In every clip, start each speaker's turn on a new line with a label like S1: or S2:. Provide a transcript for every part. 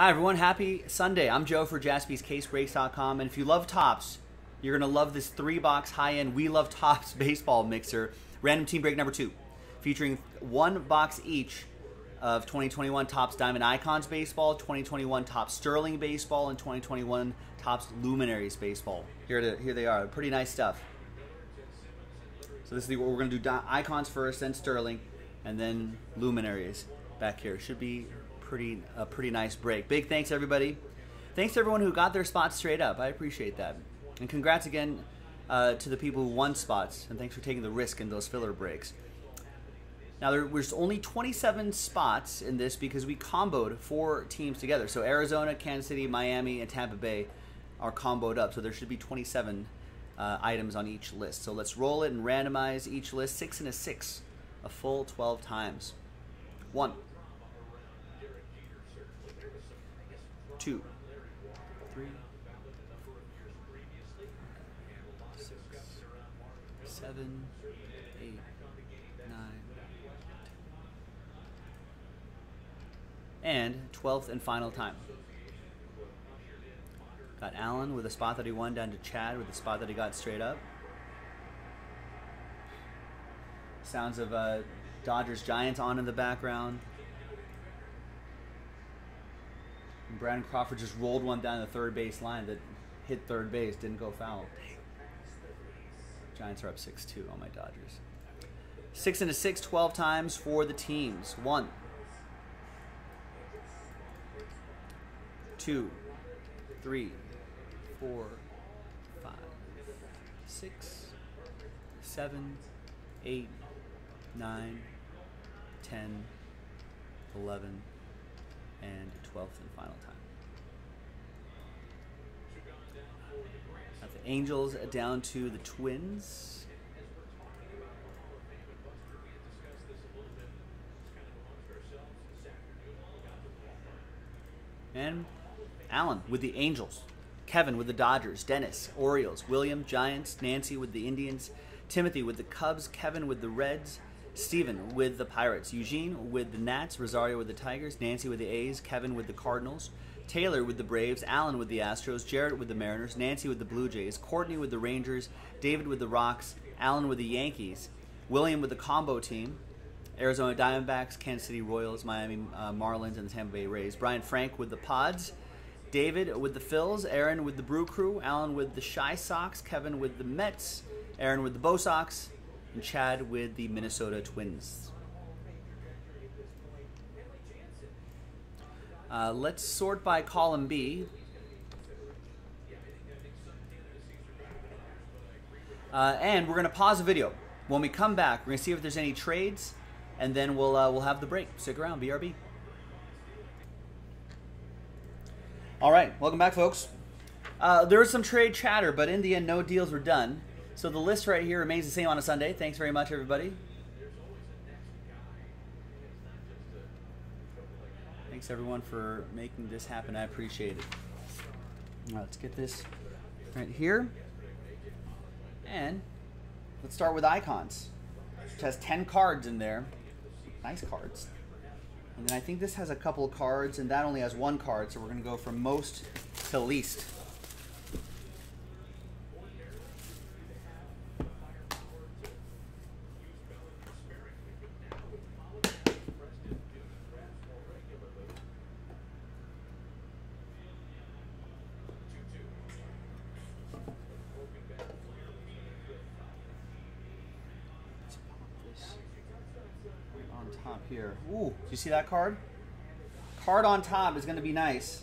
S1: Hi, everyone. Happy Sunday. I'm Joe for jaspyscasebreaks.com. And if you love Topps, you're going to love this three box high end We Love Topps baseball mixer. Random team break number two, featuring one box each of 2021 Topps Diamond Icons Baseball, 2021 Topps Sterling Baseball, and 2021 Topps Luminaries Baseball. Here, to, here they are. Pretty nice stuff. So this is what we're going to do Icons first, then Sterling, and then Luminaries back here. Should be pretty a pretty nice break. Big thanks everybody. Thanks to everyone who got their spots straight up. I appreciate that. And congrats again uh, to the people who won spots. And thanks for taking the risk in those filler breaks. Now there was only 27 spots in this because we comboed four teams together. So Arizona, Kansas City, Miami, and Tampa Bay are comboed up. So there should be 27 uh, items on each list. So let's roll it and randomize each list six and a six, a full 12 times. One. Two, three, six, seven, eight, nine, and 12th and final time. Got Allen with a spot that he won down to Chad with a spot that he got straight up. Sounds of uh, Dodgers Giants on in the background. And Brandon Crawford just rolled one down the third base line that hit third base, didn't go foul. Giants are up 6 2 on my Dodgers. 6 and a 6, 12 times for the teams. 1, 2, 3, 4, 5, 6, 7, 8, 9, 10, 11, and 12th and final time. The Angels down to the Twins. And Allen with the Angels. Kevin with the Dodgers. Dennis, Orioles. William, Giants. Nancy with the Indians. Timothy with the Cubs. Kevin with the Reds. Steven with the Pirates, Eugene with the Nats, Rosario with the Tigers, Nancy with the A's, Kevin with the Cardinals, Taylor with the Braves, Allen with the Astros, Jarrett with the Mariners, Nancy with the Blue Jays, Courtney with the Rangers, David with the Rocks, Allen with the Yankees, William with the combo team, Arizona Diamondbacks, Kansas City Royals, Miami uh, Marlins, and the Tampa Bay Rays. Brian Frank with the Pods, David with the Phils, Aaron with the Brew Crew, Allen with the Chi Sox, Kevin with the Mets, Aaron with the Bo Sox, and Chad with the Minnesota Twins. Uh, let's sort by column B. Uh, and we're going to pause the video. When we come back, we're going to see if there's any trades, and then we'll, uh, we'll have the break. Stick around, BRB. All right, welcome back, folks. Uh, there was some trade chatter, but in the end, no deals were done. So the list right here remains the same on a Sunday. Thanks very much, everybody. Thanks, everyone, for making this happen. I appreciate it. Right, let's get this right here. And let's start with icons, which has 10 cards in there. Nice cards. And then I think this has a couple cards, and that only has one card, so we're going to go from most to least. top here. Ooh, do you see that card? Card on top is going to be nice.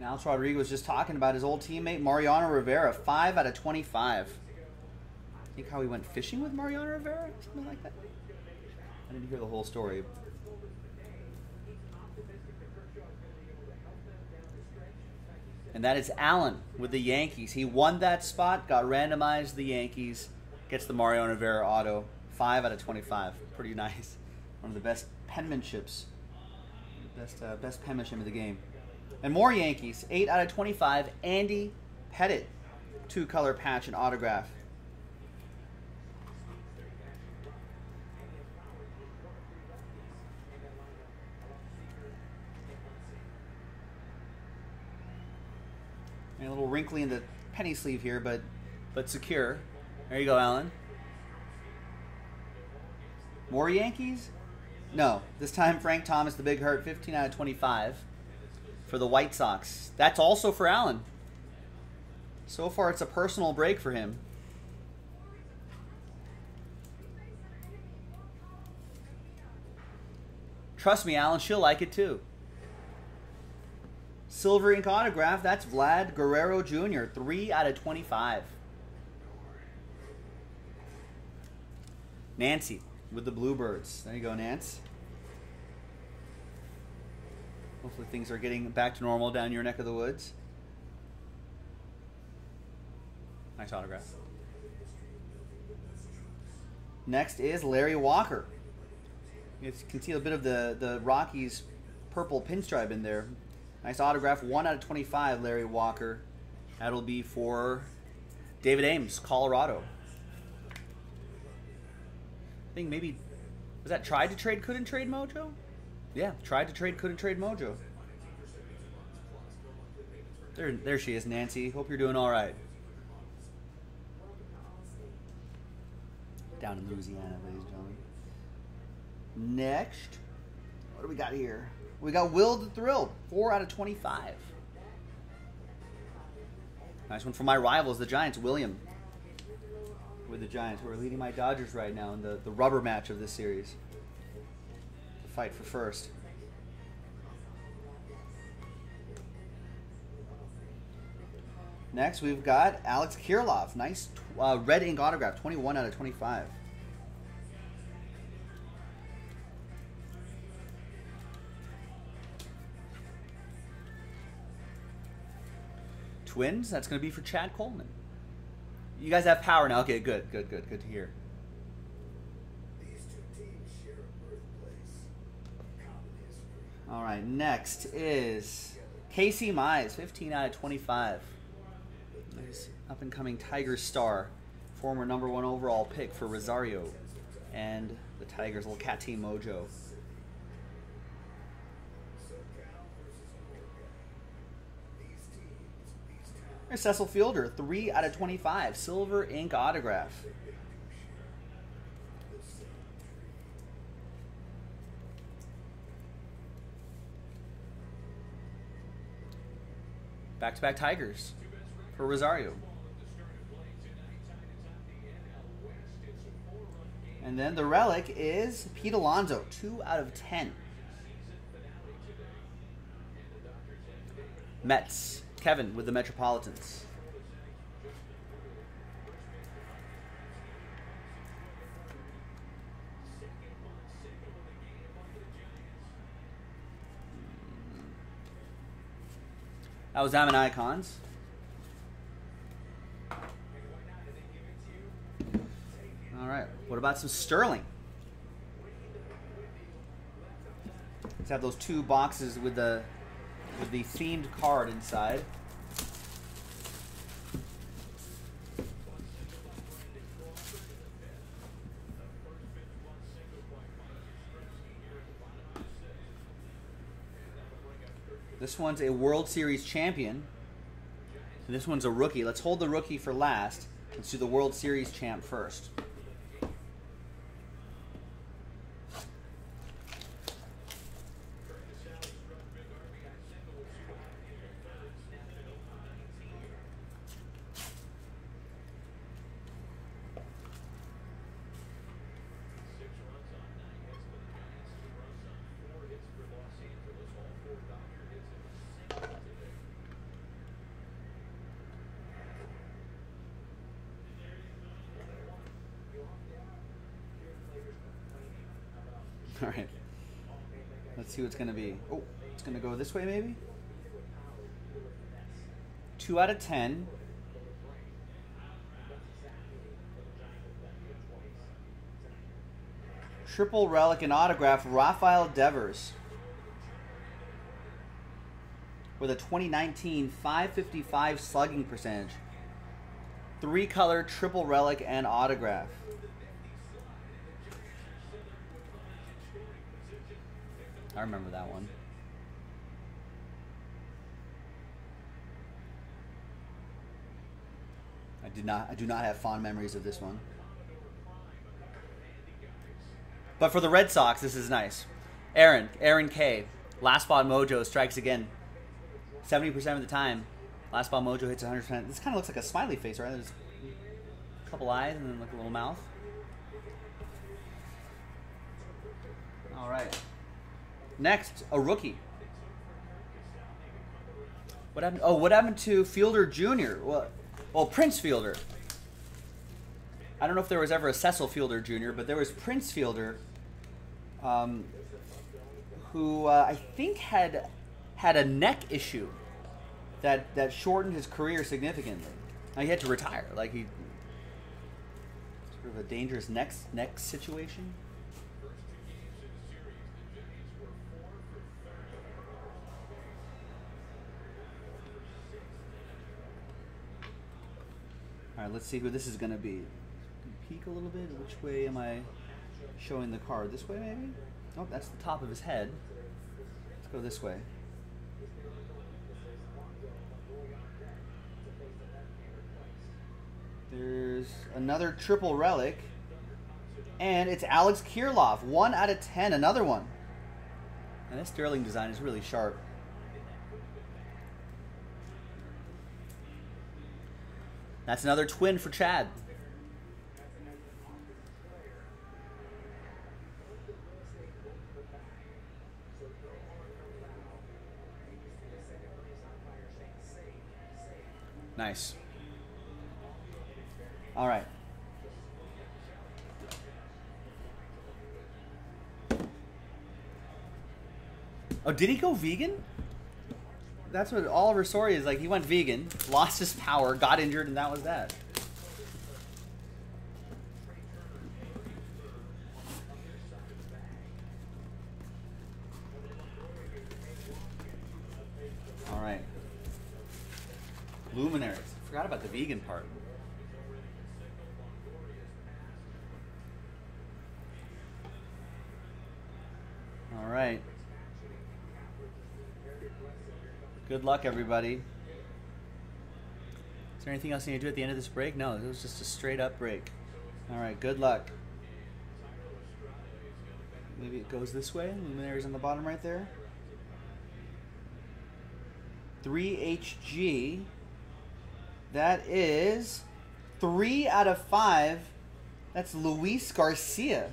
S1: Now, Rodriguez was just talking about his old teammate Mariano Rivera, 5 out of 25. Think how he went fishing with Mariano Rivera? Something like that? I didn't hear the whole story. And that is Allen with the Yankees. He won that spot, got randomized the Yankees. Gets the Mario Rivera auto, 5 out of 25. Pretty nice. One of the best penmanships, best, uh, best penmanship of the game. And more Yankees, 8 out of 25. Andy Pettitte, two color patch and autograph. A little wrinkly in the penny sleeve here, but but secure. There you go, Alan. More Yankees? No. This time Frank Thomas, the big hurt, 15 out of 25 for the White Sox. That's also for Alan. So far, it's a personal break for him. Trust me, Alan, she'll like it too. Silver ink autograph, that's Vlad Guerrero Jr., 3 out of 25. Nancy with the Bluebirds. There you go, Nance. Hopefully things are getting back to normal down your neck of the woods. Nice autograph. Next is Larry Walker. You can see a bit of the, the Rockies purple pinstripe in there. Nice autograph. 1 out of 25, Larry Walker. That'll be for David Ames, Colorado. I think maybe was that tried to trade, couldn't trade Mojo? Yeah, tried to trade, couldn't trade Mojo. There, there she is, Nancy. Hope you're doing all right. Down in Louisiana, ladies and gentlemen. Next, what do we got here? We got Will the Thrill, four out of twenty-five. Nice one for my rivals, the Giants. William, with the Giants, who are leading my Dodgers right now in the, the rubber match of this series. The fight for first. Next, we've got Alex Kirilloff. Nice uh, red ink autograph, 21 out of 25. Twins, that's going to be for Chad Coleman. You guys have power now. Okay, good, good, good, good to hear. All right, next is Casey Mize, 15 out of 25. Nice up and coming Tiger star, former number one overall pick for Rosario and the Tigers' little cat team mojo. Cecil Fielder, 3 out of 25. Silver ink autograph. Back to back Tigers for Rosario. And then the relic is Pete Alonso, 2 out of 10. Mets, Kevin with the Metropolitans. That was Diamond Icons. All right. What about some Sterling? Let's have those two boxes with the with the themed card inside. This one's a World Series champion. This one's a rookie. Let's hold the rookie for last. Let's do the World Series champ first. All right. Let's see what's going to be. Oh, it's going to go this way maybe? 2 out of 10. Triple relic and autograph, Rafael Devers. With a 2019 555 slugging percentage. Three color triple relic and autograph. I remember that one. I did not. I do not have fond memories of this one. But for the Red Sox, this is nice. Aaron, Aaron K. Last spot mojo strikes again. 70% of the time. Last spot mojo hits 100%. This kind of looks like a smiley face, right? There's a couple eyes and then like a little mouth. Next, a rookie. What happened? Oh, what happened to Fielder Jr.? Well, well, Prince Fielder. I don't know if there was ever a Cecil Fielder Jr., but there was Prince Fielder, um, who uh, I think had had a neck issue that that shortened his career significantly. Now, he had to retire. Like he sort of a dangerous neck neck situation. All right, let's see who this is going to be. Peek a little bit. Which way am I showing the card? This way, maybe? Oh, that's the top of his head. Let's go this way. There's another triple relic. And it's Alex Kirilloff. One out of ten. Another one. And this Sterling design is really sharp. That's another twin for Chad. Nice. All right. Oh, did he go vegan? That's what Oliver Story is like. He went vegan, lost his power, got injured, and that was that. All right. Luminaries. Forgot about the vegan part. All right. Good luck, everybody. Is there anything else you need to do at the end of this break? No, it was just a straight up break. All right, good luck. Maybe it goes this way. Luminaries on the bottom right there. 3HG. That is three out of five. That's Luis Garcia.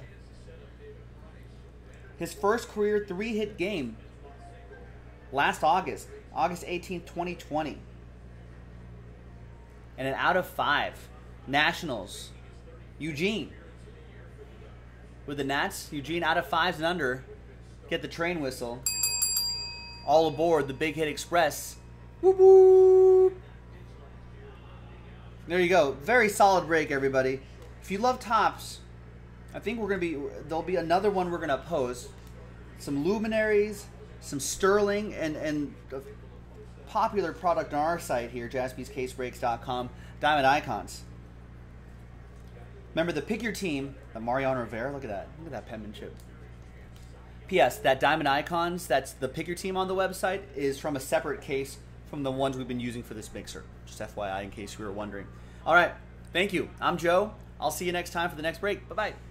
S1: His first career three hit game last August, August 18th, 2020. And an out of five. Nationals. Eugene. With the Nats, Eugene out of fives and under. Get the train whistle. All aboard the Big Hit Express. Whoop whoop. There you go. Very solid break, everybody. If you love Topps, I think we're gonna be there'll be another one we're gonna post. Some luminaries, some sterling, and and popular product on our site here, jaspyscasebreaks.com, Diamond Icons. Remember the pick your team, the Mariano Rivera. Look at that. Look at that penmanship. P.S. That Diamond Icons, that's the pick your team on the website, is from a separate case from the ones we've been using for this mixer. Just FYI, in case you were wondering. All right. Thank you. I'm Joe. I'll see you next time for the next break. Bye bye.